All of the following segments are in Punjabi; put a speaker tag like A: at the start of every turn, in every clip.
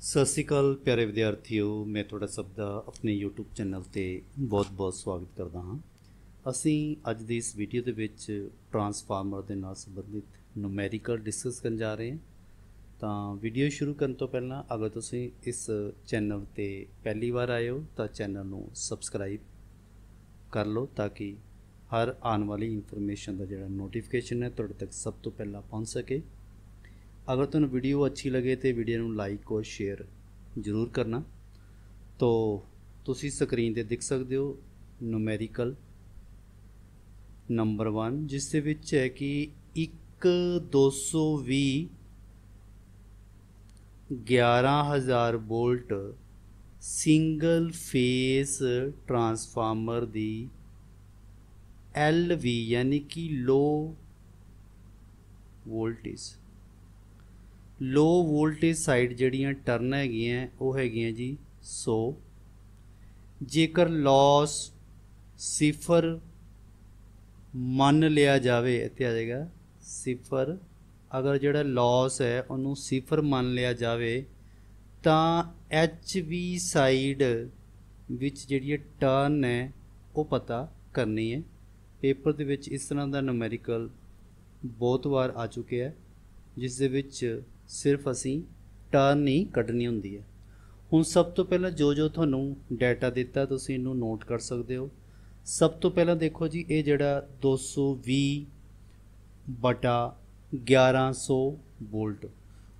A: ਸਤਿ ਸ਼੍ਰੀ ਅਕਾਲ ਪਿਆਰੇ ਵਿਦਿਆਰਥੀਓ, ਮੈਂ ਤੁਹਾਡਾ ਸਭ ਦਾ ਆਪਣੇ YouTube ਚੈਨਲ ਤੇ ਬਹੁਤ-ਬਹੁਤ ਸਵਾਗਤ ਕਰਦਾ ਹਾਂ। ਅਸੀਂ ਅੱਜ ਦੀ ਇਸ ਵੀਡੀਓ ਦੇ ਵਿੱਚ ਟਰਾਂਸਫਾਰਮਰ ਦੇ ਨਾਲ ਸੰਬੰਧਿਤ ਨੂਮੈਰੀਕਲ ਡਿਸਕਸ ਕਰਨ ਜਾ ਰਹੇ ਹਾਂ। ਤਾਂ ਵੀਡੀਓ ਸ਼ੁਰੂ ਕਰਨ ਤੋਂ ਪਹਿਲਾਂ, ਅਗਰ ਤੁਸੀਂ ਇਸ ਚੈਨਲ ਤੇ ਪਹਿਲੀ ਵਾਰ ਆਏ ਹੋ, ਤਾਂ ਚੈਨਲ ਨੂੰ ਸਬਸਕ੍ਰਾਈਬ ਕਰ ਲਓ ਤਾਂ ਕਿ ਹਰ ਆਉਣ ਵਾਲੀ ਇਨਫੋਰਮੇਸ਼ਨ ਦਾ ਜਿਹੜਾ ਨੋਟੀਫਿਕੇਸ਼ਨ ਹੈ, ਤੁਹਾਡੇ ਤੱਕ ਸਭ ਤੋਂ ਪਹਿਲਾਂ ਪਹੁੰਚ ਸਕੇ। ਅਗਰ ਤੁਹਾਨੂੰ ਵੀਡੀਓ ਅੱਛੀ ਲੱਗੇ ਤੇ ਵੀਡੀਓ ਨੂੰ ਲਾਈਕ ਔਰ ਸ਼ੇਅਰ ਜ਼ਰੂਰ ਕਰਨਾ। ਤੋ ਤੁਸੀਂ ਸਕਰੀਨ ਤੇ ਦੇਖ ਸਕਦੇ ਹੋ ਨੂਮੈਰੀਕਲ ਨੰਬਰ 1 ਜਿਸ ਦੇ ਵਿੱਚ ਹੈ ਕਿ 1 220 11000 ਵੋਲਟ ਸਿੰਗਲ ਫੇਸ ਟਰਾਂਸਫਾਰਮਰ ਦੀ LV ਯਾਨੀ ਕਿ low voltage low voltage side ਜਿਹੜੀਆਂ ਟਰਨ ਹੈਗੀਆਂ, ਉਹ ਹੈਗੀਆਂ ਜੀ 100 ਜੇਕਰ ਲਾਸ ਸਿਫਰ ਮੰਨ ਲਿਆ ਜਾਵੇ, ਇੱਥੇ ਆ ਜਾਏਗਾ ਸਿਫਰ। ਅਗਰ ਜਿਹੜਾ ਲਾਸ ਹੈ, ਉਹਨੂੰ ਸਿਫਰ ਮੰਨ ਲਿਆ ਜਾਵੇ, ਤਾਂ HV ਸਾਈਡ ਵਿੱਚ ਜਿਹੜੀ ਟਰਨ ਹੈ, ਉਹ ਪਤਾ ਕਰਨੀ ਹੈ। ਪੇਪਰ ਦੇ ਵਿੱਚ ਇਸ ਤਰ੍ਹਾਂ ਦਾ ਨੂਮੈਰੀਕਲ ਬਹੁਤ ਵਾਰ ਆ ਚੁੱਕਿਆ ਜਿਸ ਦੇ ਵਿੱਚ ਸਿਰਫ ਅਸੀਂ ਟਰਨ ਹੀ ਕੱਢਣੀ ਹੁੰਦੀ ਹੈ। ਹੁਣ ਸਭ ਤੋਂ ਪਹਿਲਾਂ ਜੋ ਜੋ ਤੁਹਾਨੂੰ ਡਾਟਾ ਦਿੱਤਾ, ਤੁਸੀਂ ਇਹਨੂੰ ਨੋਟ ਕਰ ਸਕਦੇ ਹੋ। ਸਭ ਤੋਂ ਪਹਿਲਾਂ ਦੇਖੋ ਜੀ, ਇਹ ਜਿਹੜਾ 220 ਬਟਾ 1100 ਵੋਲਟ।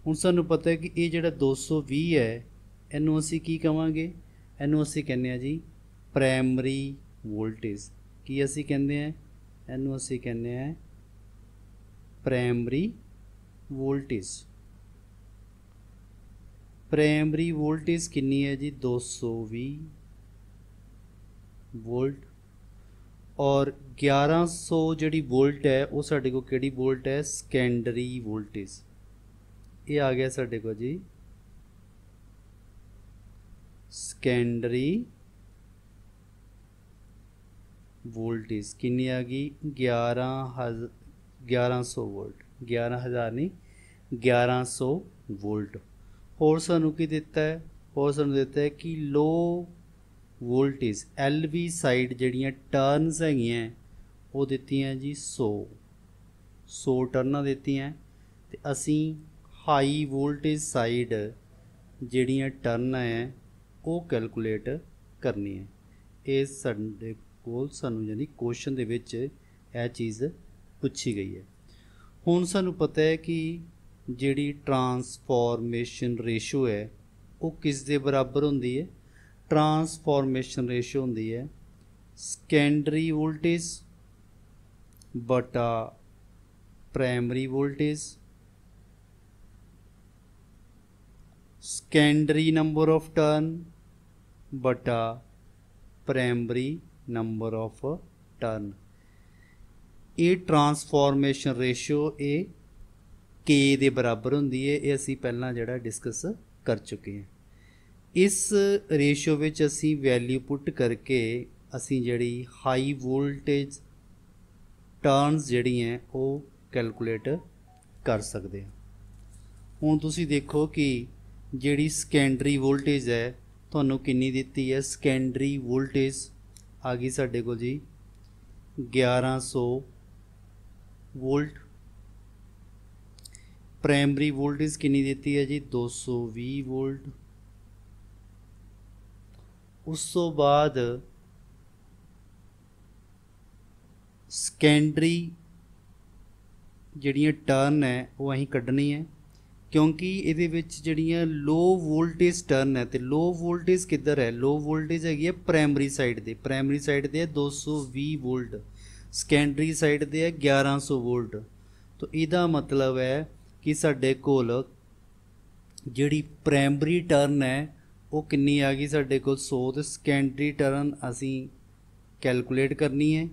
A: ਹੁਣ ਸਾਨੂੰ ਪਤਾ ਹੈ ਕਿ ਇਹ ਜਿਹੜਾ 220 ਹੈ, ਇਹਨੂੰ ਅਸੀਂ ਕੀ ਕਵਾਂਗੇ? ਇਹਨੂੰ ਅਸੀਂ ਕਹਿੰਦੇ ਆ ਜੀ ਪ੍ਰਾਇਮਰੀ ਵੋਲਟੇਜ ਕੀ ਅਸੀਂ ਕਹਿੰਦੇ ਆ ਇਹਨੂੰ ਅਸੀਂ ਕਹਿੰਦੇ ਆ ਪ੍ਰਾਇਮਰੀ ਵੋਲਟੇਜ ਪ੍ਰਾਇਮਰੀ ਵੋਲਟੇਜ ਕਿੰਨੀ ਹੈ ਜੀ 220 ਵੋਲਟ ਔਰ 1100 ਜਿਹੜੀ ਵੋਲਟ ਹੈ ਉਹ ਸਾਡੇ ਕੋਲ ਕਿਹੜੀ ਵੋਲਟ ਹੈ ਸੈਕੰਡਰੀ ਵੋਲਟੇਜ ਇਹ ਆ ਗਿਆ ਸਾਡੇ ਕੋਲ ਜੀ ਸੈਕੰਡਰੀ ਵੋਲਟੇਜ ਕਿੰਨੀ ਆ ਗਈ 11 1100 ਵੋਲਟ 11000 ਨਹੀਂ 1100 ਵੋਲਟ ਹੋਰ ਸਾਨੂੰ ਕੀ ਦਿੱਤਾ ਹੈ? ਹੋਰ ਸਾਨੂੰ ਦਿੱਤਾ ਹੈ ਕਿ ਲੋ ਵੋਲਟੇਜ LV ਸਾਈਡ ਜਿਹੜੀਆਂ ਟਰਨਸ ਹੈਗੀਆਂ, ਉਹ ਦਿੱਤੀਆਂ ਜੀ 100 100 ਟਰਨਾਂ ਦਿੱਤੀਆਂ ਤੇ ਅਸੀਂ ਹਾਈ ਵੋਲਟੇਜ ਸਾਈਡ ਜਿਹੜੀਆਂ ਟਰਨ ਹੈ ਉਹ ਕੈਲਕੂਲੇਟ ਕਰਨੀ ਹੈ ਇਹ ਸਾਡੇ ਕੋਲ ਸਾਨੂੰ ਯਾਨੀ ਕੁਐਸਚਨ ਦੇ ਵਿੱਚ ਇਹ ਚੀਜ਼ ਪੁੱਛੀ ਗਈ ਹੈ। ਹੁਣ ਸਾਨੂੰ ਪਤਾ ਹੈ ਕਿ ਜਿਹੜੀ ਟਰਾਂਸਫਾਰਮੇਸ਼ਨ ਰੇਸ਼ੋ ਹੈ ਉਹ ਕਿਸ ਦੇ ਬਰਾਬਰ ਹੁੰਦੀ ਹੈ ਟਰਾਂਸਫਾਰਮੇਸ਼ਨ ਰੇਸ਼ੋ ਹੁੰਦੀ ਹੈ secondary voltage ਬਟਾ primary voltage secondary number of turn ਬਟਾ primary number of turn ਇਹ ਟਰਾਂਸਫਾਰਮੇਸ਼ਨ ਰੇਸ਼ੋ ਇਹ k ਦੇ ਬਰਾਬਰ ਹੁੰਦੀ ਹੈ, ਇਹ ਅਸੀਂ ਪਹਿਲਾਂ ਜਿਹੜਾ ਡਿਸਕਸ ਕਰ ਚੁੱਕੇ ਹਾਂ। ਇਸ ਰੇਸ਼ੋ ਵਿੱਚ ਅਸੀਂ ਵੈਲਿਊ ਪੁੱਟ ਕਰਕੇ ਅਸੀਂ ਜਿਹੜੀ ਹਾਈ ਵੋਲਟੇਜ ਟਰਨਸ ਜਿਹੜੀਆਂ ਉਹ ਕੈਲਕੂਲੇਟ ਕਰ ਸਕਦੇ ਹਾਂ। ਹੁਣ ਤੁਸੀਂ ਦੇਖੋ ਕਿ ਜਿਹੜੀ ਸੈਕੰਡਰੀ ਵੋਲਟੇਜ ਹੈ, ਤੁਹਾਨੂੰ ਕਿੰਨੀ ਦਿੱਤੀ ਹੈ? ਸੈਕੰਡਰੀ ਵੋਲਟੇਜ ਆ ਗਈ ਸਾਡੇ ਕੋਲ ਜੀ 1100 ਵੋਲਟ ਪ੍ਰਾਇਮਰੀ ਵੋਲਟੇਜ ਕਿੰਨੀ ਦਿੱਤੀ ਹੈ ਜੀ? 220 ਵੋਲਟ ਉਸ ਤੋਂ ਬਾਅਦ ਸੈਕੰਡਰੀ ਜਿਹੜੀਆਂ ਟਰਨ ਹੈ, ਉਹ ਅਸੀਂ ਕੱਢਣੀ ਹੈ। ਕਿਉਂਕਿ ਇਹਦੇ ਵਿੱਚ ਜਿਹੜੀਆਂ ਲੋ ਵੋਲਟੇਜ ਟਰਨ ਹੈ ਤੇ ਲੋ ਵੋਲਟੇਜ ਕਿੱਧਰ ਹੈ? ਲੋ ਵੋਲਟੇਜ ਹੈਗੀ ਹੈ ਪ੍ਰਾਇਮਰੀ ਸਾਈਡ ਦੇ ਪ੍ਰਾਇਮਰੀ ਸਾਈਡ ਦੇ ਹੈ 220 ਵੋਲਟ ਸੈਕੰਡਰੀ ਸਾਈਡ ਦੇ ਹੈ 1100 ਵੋਲਟ ਤਾਂ ਇਹਦਾ ਮਤਲਬ ਹੈ ਕਿ ਸਾਡੇ ਕੋਲ ਜਿਹੜੀ ਪ੍ਰਾਇਮਰੀ ਟਰਨ ਹੈ, ਉਹ ਕਿੰਨੀ ਆ ਗਈ ਸਾਡੇ ਕੋਲ? 100 ਤੇ ਸੈਕੰਡਰੀ ਟਰਨ ਅਸੀਂ ਕੈਲਕੂਲੇਟ ਕਰਨੀ ਹੈ।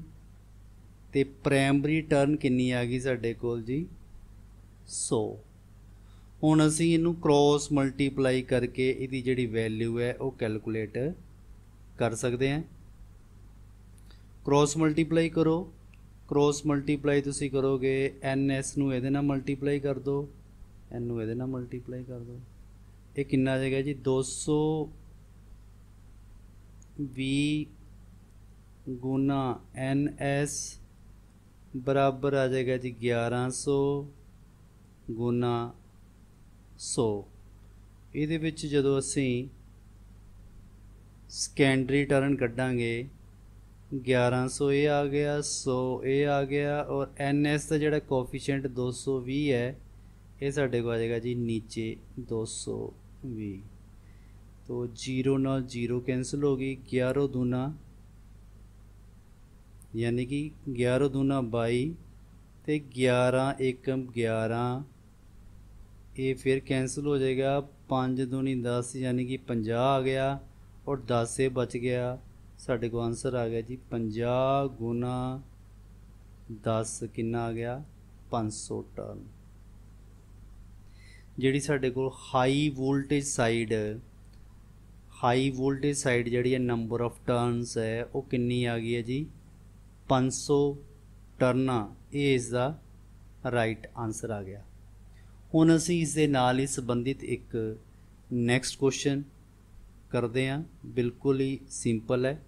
A: ਤੇ ਪ੍ਰਾਇਮਰੀ ਟਰਨ ਕਿੰਨੀ ਆ ਗਈ ਸਾਡੇ ਕੋਲ ਜੀ? 100 ਹੁਣ ਅਸੀਂ ਇਹਨੂੰ ਕ੍ਰੋਸ ਮਲਟੀਪਲਾਈ ਕਰਕੇ ਇਹਦੀ ਜਿਹੜੀ ਵੈਲਿਊ ਹੈ, ਉਹ ਕੈਲਕੂਲੇਟ ਕਰ ਸਕਦੇ ਹਾਂ। ਕ੍ਰੋਸ ਮਲਟੀਪਲਾਈ ਕਰੋ। ਕ੍ਰੋਸ ਮਲਟੀਪਲਾਈ ਤੁਸੀਂ ਕਰੋਗੇ, ns ਨੂੰ ਇਹਦੇ ਨਾਲ ਮਲਟੀਪਲਾਈ ਕਰ ਦਿਓ n ਨੂੰ ਇਹਦੇ ਨਾਲ ਮਲਟੀਪਲਾਈ ਕਰ ਦਿਓ ਇਹ ਕਿੰਨਾ ਆ ਜਾਏਗਾ ਜੀ? 220 ਗੁਣਾ NS ਬਰਾਬਰ ਆ ਜਾਏਗਾ ਜੀ 1100 ਗੁਣਾ 100 ਇਹਦੇ ਵਿੱਚ ਜਦੋਂ ਅਸੀਂ ਸਕੈਂਡਰੀ ਟਰਨ ਕੱਢਾਂਗੇ 1100 ਇਹ ਆ ਗਿਆ 100 ਇਹ ਆ ਗਿਆ ਔਰ NS ਦਾ ਜਿਹੜਾ ਕੋਫੀਸ਼ੀਐਂਟ 220 ਹੈ ਇਹ ਸਾਡੇ ਕੋਲ ਆ ਜਾਏਗਾ ਜੀ ਨੀਚੇ 220 तो जीरो ਨਾਲ जीरो कैंसिल हो गई ग्यारह दूना यानी कि ग्यारह दूना बाई ਤੇ 11 ਏਕਮ 11 ਇਹ ਫਿਰ ਕੈਂਸਲ ਹੋ ਜਾਏਗਾ 5 ਦੂਣੀ 10 ਯਾਨੀ ਕਿ 50 ਆ ਗਿਆ ਔਰ 10 ਇਹ ਬਚ ਗਿਆ ਸਾਡੇ ਕੋਲ ਆਨਸਰ ਆ ਗਿਆ ਜੀ 50 ਗੁਣਾ 10 ਕਿੰਨਾ ਆ ਗਿਆ? 500 ਟਰਨ ਜਿਹੜੀ ਸਾਡੇ ਕੋਲ high voltage side high voltage side ਜਿਹੜੀ ਹੈ ਨੰਬਰ ਆਫ ਟਰਨਸ ਹੈ, ਉਹ ਕਿੰਨੀ ਆ ਗਈ ਹੈ ਜੀ? 500 ਟਰਨਾ ਇਹ ਇਸ ਦਾ ਰਾਈਟ ਆਨਸਰ ਆ ਗਿਆ। ਹੁਣ ਅਸੀਂ ਇਸ ਦੇ ਨਾਲ ਹੀ ਸੰਬੰਧਿਤ ਇੱਕ ਨੈਕਸਟ ਕੁਐਸਚਨ ਕਰਦੇ ਹਾਂ। ਬਿਲਕੁਲ ਹੀ ਸਿੰਪਲ ਹੈ।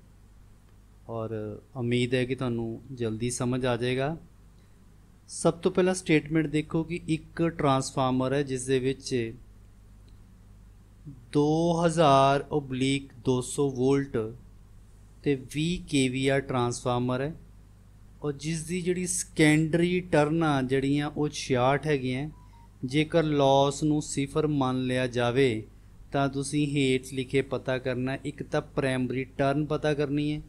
A: ਔਰ ਉਮੀਦ ਹੈ ਕਿ ਤੁਹਾਨੂੰ ਜਲਦੀ ਸਮਝ ਆ ਜਾਏਗਾ। ਸਭ ਤੋਂ ਪਹਿਲਾਂ ਸਟੇਟਮੈਂਟ ਦੇਖੋ ਕਿ ਇੱਕ ਟਰਾਂਸਫਾਰਮਰ ਹੈ, ਜਿਸ ਦੇ ਵਿੱਚ 2000 ਓਬਲੀਕ 200 ਵੋਲਟ ਤੇ 20 kVA ਟਰਾਂਸਫਾਰਮਰ ਹੈ। ਔਰ ਜਿਸ ਦੀ ਜਿਹੜੀ ਸੈਕੰਡਰੀ ਟਰਨਾਂ ਜਿਹੜੀਆਂ ਉਹ 66 ਹੈਗੀਆਂ, ਜੇਕਰ ਲਾਸ ਨੂੰ ਸਿਫਰ ਮੰਨ ਲਿਆ ਜਾਵੇ ਤਾਂ ਤੁਸੀਂ ਹੇਠ ਲਿਖੇ ਪਤਾ ਕਰਨਾ ਇੱਕ ਤਾਂ ਪ੍ਰਾਇਮਰੀ ਟਰਨ ਪਤਾ ਕਰਨੀ ਹੈ।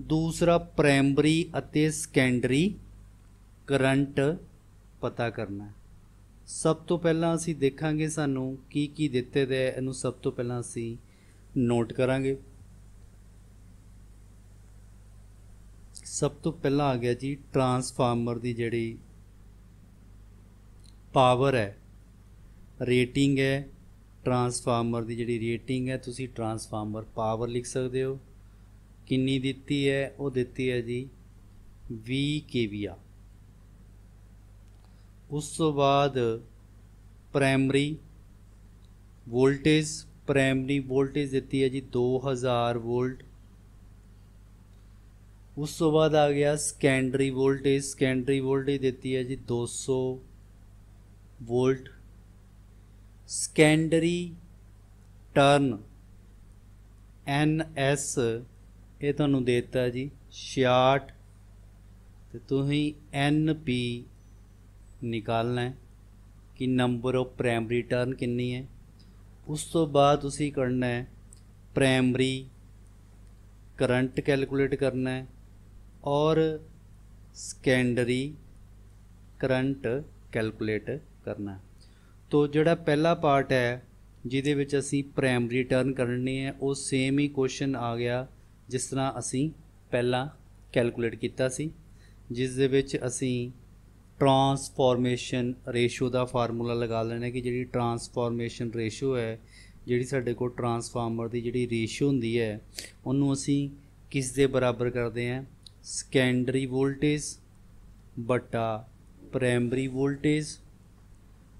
A: ਦੂਸਰਾ ਪ੍ਰਾਇਮਰੀ ਅਤੇ ਸੈਕੰਡਰੀ ਕਰੰਟ ਪਤਾ ਕਰਨਾ ਸਭ ਤੋਂ ਪਹਿਲਾਂ ਅਸੀਂ ਦੇਖਾਂਗੇ ਸਾਨੂੰ ਕੀ ਕੀ ਦਿੱਤੇ ਦੇ ਇਹਨੂੰ ਸਭ ਤੋਂ ਪਹਿਲਾਂ ਅਸੀਂ ਨੋਟ ਕਰਾਂਗੇ। ਸਭ ਤੋਂ ਪਹਿਲਾਂ ਆ ਗਿਆ ਜੀ ਟਰਾਂਸਫਾਰਮਰ ਦੀ ਜਿਹੜੀ ਪਾਵਰ ਹੈ। ਰੇਟਿੰਗ ਹੈ। ਟਰਾਂਸਫਾਰਮਰ ਦੀ ਜਿਹੜੀ ਰੇਟਿੰਗ ਹੈ, ਤੁਸੀਂ ਟਰਾਂਸਫਾਰਮਰ ਪਾਵਰ ਲਿਖ ਸਕਦੇ ਹੋ। ਕਿੰਨੀ ਦਿੱਤੀ ਹੈ? ਉਹ ਦਿੱਤੀ ਹੈ ਜੀ 20 kVA ਉਸ ਤੋਂ ਬਾਅਦ ਪ੍ਰਾਇਮਰੀ ਵੋਲਟੇਜ ਪ੍ਰਾਇਮਰੀ ਵੋਲਟੇਜ ਦਿੱਤੀ ਹੈ ਜੀ 2000 ਵੋਲਟ। ਉਸ ਤੋਂ ਬਾਅਦ ਆ ਗਿਆ ਸੈਕੰਡਰੀ ਵੋਲਟੇਜ ਸੈਕੰਡਰੀ ਵੋਲਟੇਜ ਦਿੱਤੀ ਹੈ ਜੀ 200 volt. Secondary turn N S ਇਹ ਤੁਹਾਨੂੰ ਦਿੱਤਾ ਜੀ 66 ਤੇ ਤੁਸੀਂ ਐਨ ਪੀ ਨਿਕਾਲਣਾ ਹੈ ਕਿ ਨੰਬਰ ਆਫ ਪ੍ਰਾਇਮਰੀ ਟਰਨ ਕਿੰਨੀ ਹੈ। ਉਸ ਤੋਂ ਬਾਅਦ ਤੁਸੀਂ ਕਰਨਾ ਹੈ ਪ੍ਰਾਇਮਰੀ ਕਰੰਟ ਕੈਲਕੂਲੇਟ ਕਰਨਾ ਹੈ ਔਰ ਸਕੈਂਡਰੀ ਕਰੰਟ ਕੈਲਕੂਲੇਟ ਕਰਨਾ ਤੋ ਜਿਹੜਾ ਪਹਿਲਾ ਪਾਰਟ ਹੈ, ਜਿਹਦੇ ਵਿੱਚ ਅਸੀਂ ਪ੍ਰਾਇਮਰੀ ਟਰਨ ਕਰਨੀ ਹੈ, ਉਹ ਸੇਮ ਹੀ ਕੁਐਸਚਨ ਆ ਗਿਆ, ਜਿਸ ਤਰ੍ਹਾਂ ਅਸੀਂ ਪਹਿਲਾਂ ਕੈਲਕੂਲੇਟ ਕੀਤਾ ਸੀ, ਜਿਸ ਦੇ ਵਿੱਚ ਅਸੀਂ ਟਰਾਂਸਫਾਰਮੇਸ਼ਨ ਰੇਸ਼ੋ ਦਾ ਫਾਰਮੂਲਾ ਲਗਾ ਲੈਣਾ ਕਿ ਜਿਹੜੀ ਟਰਾਂਸਫਾਰਮੇਸ਼ਨ ਰੇਸ਼ੋ ਹੈ, ਜਿਹੜੀ ਸਾਡੇ ਕੋਲ ਟਰਾਂਸਫਾਰਮਰ ਦੀ ਜਿਹੜੀ ਰੇਸ਼ੋ ਹੁੰਦੀ ਹੈ, ਉਹਨੂੰ ਅਸੀਂ ਕਿਸ ਦੇ ਬਰਾਬਰ ਕਰਦੇ ਹਾਂ? ਸੈਕੰਡਰੀ ਵੋਲਟੇਜ ਬਟਾ ਪ੍ਰਾਇਮਰੀ ਵੋਲਟੇਜ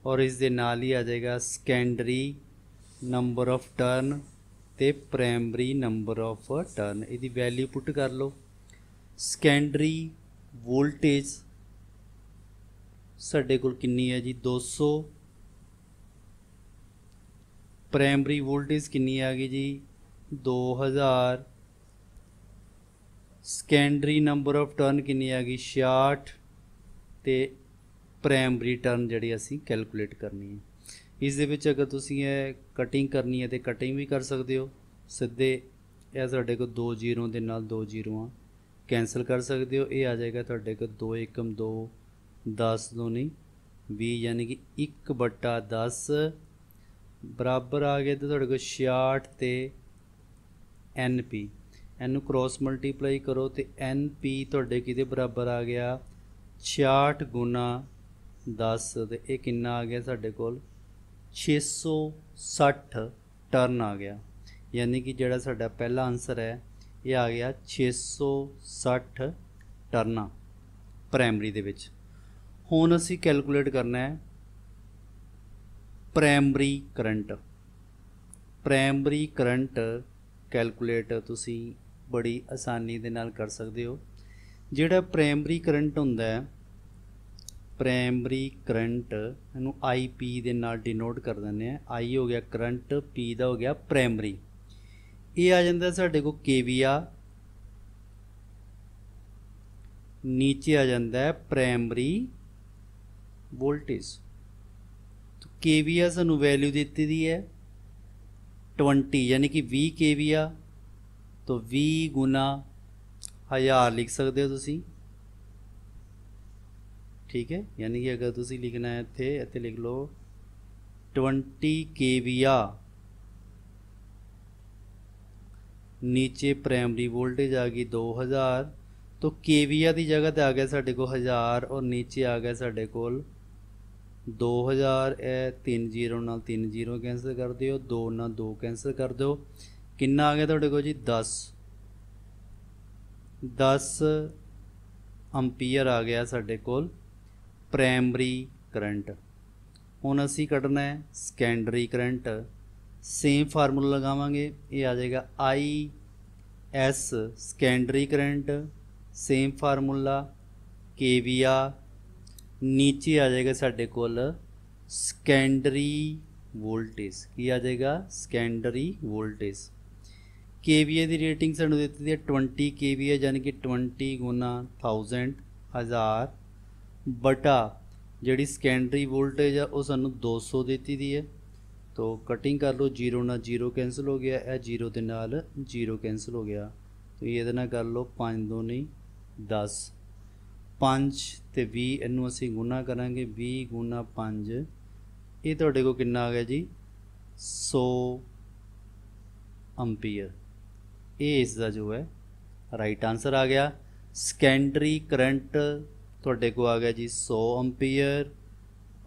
A: ਔਰ ਇਸ ਦੇ ਨਾਲ ਹੀ ਆ ਜਾਏਗਾ ਸੈਕੰਡਰੀ ਨੰਬਰ ਆਫ ਟਰਨ ਤੇ ਪ੍ਰਾਇਮਰੀ ਨੰਬਰ ਆਫ ਟਰਨ ਇਹਦੀ ਵੈਲਿਊ ਪੁੱਟ ਕਰ ਲਓ। ਸੈਕੰਡਰੀ ਵੋਲਟੇਜ ਸਾਡੇ ਕੋਲ ਕਿੰਨੀ ਹੈ ਜੀ? 200 ਪ੍ਰਾਇਮਰੀ ਵੋਲਟੇਜ ਕਿੰਨੀ ਆ ਗਈ ਜੀ? 2000 ਸੈਕੰਡਰੀ ਨੰਬਰ ਆਫ ਟਰਨ ਕਿੰਨੀ ਆ ਗਈ? 66 ਤੇ ਪ੍ਰਾਇਮਰੀ ਟਰਨ ਜਿਹੜੀ ਅਸੀਂ ਕੈਲਕੂਲੇਟ ਕਰਨੀ ਹੈ। ਇਸ ਦੇ ਵਿੱਚ ਅਗਰ ਤੁਸੀਂ ਇਹ ਕਟਿੰਗ ਕਰਨੀ ਹੈ ਤੇ ਕਟਿੰਗ ਵੀ ਕਰ ਸਕਦੇ ਹੋ। ਸਿੱਧੇ ਇਹ ਤੁਹਾਡੇ ਕੋਲ 2 ਜ਼ੀਰੋ ਦੇ ਨਾਲ 2 ਜ਼ੀਰੋਆਂ ਕੈਨਸਲ ਕਰ ਸਕਦੇ ਹੋ। ਇਹ ਆ ਜਾਏਗਾ ਤੁਹਾਡੇ ਕੋਲ 2 ਏਕਮ 2 10 ਦੋ ਨਹੀਂ 20 ਯਾਨੀ ਕਿ 1 ਬਟਾ 10 ਬਰਾਬਰ ਆ ਗਿਆ ਤੇ ਤੁਹਾਡੇ ਕੋਲ 66 ਤੇ NP ਇਹਨੂੰ ਕ੍ਰੋਸ ਮਲਟੀਪਲਾਈ ਕਰੋ ਤੇ NP ਤੁਹਾਡੇ ਕਿਹਦੇ ਬਰਾਬਰ ਆ ਗਿਆ? 66 ਗੁਣਾ 10 ਤੇ ਇਹ ਕਿੰਨਾ ਆ ਗਿਆ ਸਾਡੇ ਕੋਲ? 660 ਟਰਨ ਆ ਗਿਆ। ਯਾਨੀ ਕਿ ਜਿਹੜਾ ਸਾਡਾ ਪਹਿਲਾ ਆਨਸਰ ਹੈ, ਇਹ ਆ ਗਿਆ 660 ਟਰਨਾ ਪ੍ਰਾਇਮਰੀ ਦੇ ਵਿੱਚ। ਹੁਣ ਅਸੀਂ ਕੈਲਕੂਲੇਟ ਕਰਨਾ ਹੈ primary current primary current calculate ਤੁਸੀਂ ਬੜੀ ਆਸਾਨੀ ਦੇ ਨਾਲ ਕਰ ਸਕਦੇ ਹੋ। ਜਿਹੜਾ ਪ੍ਰਾਇਮਰੀ ਕਰੰਟ ਹੁੰਦਾ ਹੈ ਪ੍ਰਾਇਮਰੀ ਕਰੰਟ ਇਹਨੂੰ IP ਦੇ ਨਾਲ ਡਿਨੋਟ ਕਰ ਦਿੰਦੇ ਆ I ਹੋ ਗਿਆ ਕਰੰਟ P ਦਾ ਹੋ ਗਿਆ ਪ੍ਰਾਇਮਰੀ ਇਹ ਆ ਜਾਂਦਾ ਸਾਡੇ ਕੋਲ KVA ਨੀਚੇ ਆ ਜਾਂਦਾ ਹੈ ਪ੍ਰਾਇਮਰੀ ਵੋਲਟੇਜ तो KVA ਸਾਨੂੰ ਵੈਲਿਊ ਦਿੱਤੀ ਦੀ ਹੈ। 20 ਯਾਨੀ ਕਿ 20 KVA ਤਾਂ 20 ਗੁਣਾ 1000 ਲਿਖ ਸਕਦੇ ਹੋ ਤੁਸੀਂ। ਠੀਕ ਹੈ ਯਾਨੀ ਕਿ ਅਗਰ ਤੁਸੀਂ ਲਿਖਣਾ ਹੈ ਇੱਥੇ ਇੱਥੇ ਲਿਖ ਲਓ 20 KVA ਨੀਚੇ ਪ੍ਰਾਇਮਰੀ ਵੋਲਟੇਜ ਆ ਗਈ 2000 तो KVA ਦੀ ਜਗ੍ਹਾ ਤੇ ਆ ਗਿਆ ਸਾਡੇ ਕੋਲ 1000 ਔਰ ਨੀਚੇ ਆ ਗਿਆ ਸਾਡੇ ਕੋਲ 2000 ਇਹ 3 0 ਨਾਲ 3 0 ਕੈਂਸਲ ਕਰ ਦਿਓ 2 ਨਾਲ 2 ਕੈਂਸਲ ਕਰ ਦਿਓ ਕਿੰਨਾ ਆ ਗਿਆ ਤੁਹਾਡੇ ਕੋਲ ਜੀ 10 10 ਐਂਪੀਅਰ ਆ ਗਿਆ ਸਾਡੇ ਕੋਲ ਪ੍ਰਾਇਮਰੀ ਕਰੰਟ। ਹੁਣ ਅਸੀਂ ਕੱਢਣਾ ਹੈ ਸੈਕੰਡਰੀ ਕਰੰਟ। ਸੇਮ ਫਾਰਮੂਲਾ ਲਗਾਵਾਂਗੇ, ਇਹ ਆ ਜਾਏਗਾ I S secondary current. Same formula KVA ਨੀਚੇ ਆ ਜਾਏਗਾ ਸਾਡੇ ਕੋਲ ਸੈਕੰਡਰੀ ਵੋਲਟੇਜ। ਕੀ ਆ ਜਾਏਗਾ? Secondary voltage. KVA ਦੀ ਰੇਟਿੰਗ ਸਾਨੂੰ ਦਿੱਤੀ ਹੈ 20 KVA ਯਾਨੀ ਕਿ 20 ਗੁਣਾ 1000 ਹਜ਼ਾਰ ਬਟਾ, ਜਿਹੜੀ ਸੈਕੰਡਰੀ ਵੋਲਟੇਜ ਆ, ਉਹ ਸਾਨੂੰ 200 ਦਿੱਤੀ ਦੀ ਹੈ। ਤੋ ਕਟਿੰਗ ਕਰ ਲਓ 0 ਨਾਲ 0 ਕੈਂਸਲ ਹੋ ਗਿਆ, ਇਹ 0 ਦੇ ਨਾਲ 0 ਕੈਂਸਲ ਹੋ ਗਿਆ। ਤੋ ਇਹਦੇ ਨਾਲ ਕਰ ਲਓ 5 ਦੋ ਨਹੀਂ 10 5 ਤੇ 20 ਇਹਨੂੰ ਅਸੀਂ ਗੁਣਾ ਕਰਾਂਗੇ 20 ਗੁਣਾ 5 ਇਹ ਤੁਹਾਡੇ ਕੋਲ ਕਿੰਨਾ ਆ ਗਿਆ ਜੀ? 100 ਐਂਪੀਅਰ ਇਹ ਇਸ ਦਾ ਜੋ ਹੈ ਰਾਈਟ ਆਨਸਰ ਆ ਗਿਆ। ਸੈਕੰਡਰੀ ਕਰੰਟ ਤੁਹਾਡੇ ਕੋਲ ਆ ਗਿਆ ਜੀ 100 ਐਂਪੀਅਰ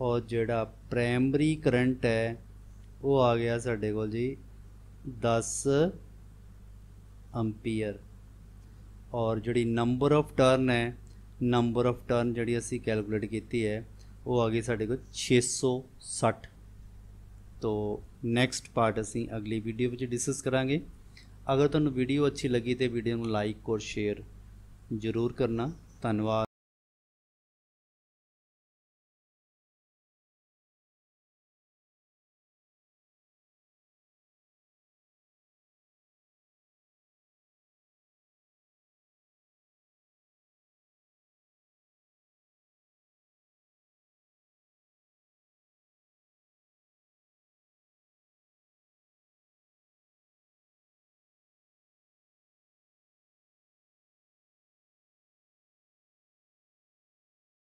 A: ਔਰ ਜਿਹੜਾ ਪ੍ਰਾਇਮਰੀ ਕਰੰਟ ਹੈ, ਉਹ ਆ ਗਿਆ ਸਾਡੇ ਕੋਲ ਜੀ 10 ਐਂਪੀਅਰ। ਔਰ ਜਿਹੜੀ ਨੰਬਰ ਆਫ ਟਰਨ ਹੈ ਨੰਬਰ ਆਫ ਟਰਨ ਜਿਹੜੀ ਅਸੀਂ ਕੈਲਕੂਲੇਟ ਕੀਤੀ ਹੈ, ਉਹ ਆ ਗਈ ਸਾਡੇ ਕੋਲ 660 ਤੋਂ ਨੈਕਸਟ ਪਾਰਟ ਅਸੀਂ ਅਗਲੀ ਵੀਡੀਓ ਵਿੱਚ ਡਿਸਕਸ ਕਰਾਂਗੇ। ਅਗਰ ਤੁਹਾਨੂੰ ਵੀਡੀਓ ਅੱਛੀ ਲੱਗੀ ਤੇ ਵੀਡੀਓ ਨੂੰ ਲਾਈਕ ਔਰ ਸ਼ੇਅਰ ਜ਼ਰੂਰ ਕਰਨਾ। ਧੰਨਵਾਦ।